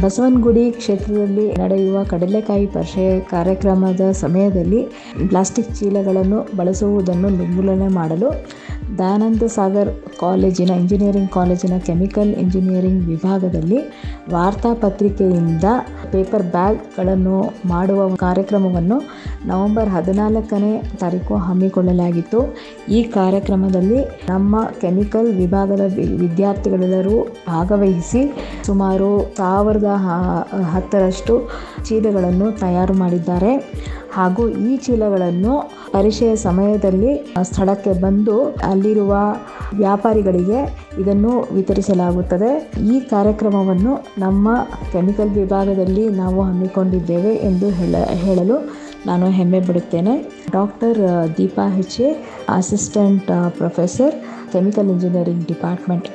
ಬಸವನಗುಡಿ ಕ್ಷೇತ್ರದಲ್ಲಿ ನಡೆಯುವ ಕಡಲೆಕಾಯಿ ಪರಿಷೆ ಕಾರ್ಯಕ್ರಮದ ಸಮಯದಲ್ಲಿ ಪ್ಲಾಸ್ಟಿಕ್ ಚೀಲಗಳನ್ನು ಬಳಸುವುದನ್ನು ನಿರ್ಮೂಲನೆ ಮಾಡಲು ದಯಾನಂದ ಸಾಗರ್ ಕಾಲೇಜಿನ ಇಂಜಿನಿಯರಿಂಗ್ ಕಾಲೇಜಿನ ಕೆಮಿಕಲ್ ಇಂಜಿನಿಯರಿಂಗ್ ವಿಭಾಗದಲ್ಲಿ ವಾರ್ತಾಪತ್ರಿಕೆಯಿಂದ ಪೇಪರ್ ಬ್ಯಾಗ್ಗಳನ್ನು ಮಾಡುವ ಕಾರ್ಯಕ್ರಮವನ್ನು ನವೆಂಬರ್ ಹದಿನಾಲ್ಕನೇ ತಾರೀಕು ಹಮ್ಮಿಕೊಳ್ಳಲಾಗಿತ್ತು. ಈ ಕಾರ್ಯಕ್ರಮದಲ್ಲಿ ನಮ್ಮ ಕೆಮಿಕಲ್ ವಿಭಾಗದ ವಿದ್ಯಾರ್ಥಿಗಳೆಲ್ಲರೂ ಭಾಗವಹಿಸಿ ಸುಮಾರು ಸಾವಿರದ ಹತ್ತರಷ್ಟು ಚೀಲಗಳನ್ನು ತಯಾರು ಮಾಡಿದ್ದಾರೆ. ಹಾಗೂ ಈ ಚೀಲಗಳನ್ನು ಪರೀಕ್ಷೆಯ ಸಮಯದಲ್ಲಿ ಸ್ಥಳಕ್ಕೆ ಬಂದು ಅಲ್ಲಿರುವ ವ್ಯಾಪಾರಿಗಳಿಗೆ ಇದನ್ನು ವಿತರಿಸಲಾಗುತ್ತದೆ. ಈ ಕಾರ್ಯಕ್ರಮವನ್ನು ನಮ್ಮ ಕೆಮಿಕಲ್ ವಿಭಾಗದಲ್ಲಿ ನಾವು ಹಮ್ಮಿಕೊಂಡಿದ್ದೇವೆ ಎಂದು ಹೇಳ, ಹೇಳಲು ನಾನು ಹೆಮ್ಮೆ ಪಡುತ್ತೇನೆ. Doctor Deepa ಹೆಚೆ assistant professor chemical engineering department.